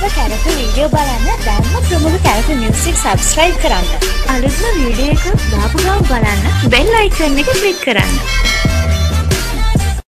අලුත්ම කැරක වීඩියෝ බලන්න දැම්ම ප්‍රමුඛ කැරක මියසික් සබස්ක්‍රයිබ් කරන්න. අලුත්ම වීඩියෝ එකක් දාපු ගමන් බලන්න බෙල් අයිකන් එක ක්ලික් කරන්න.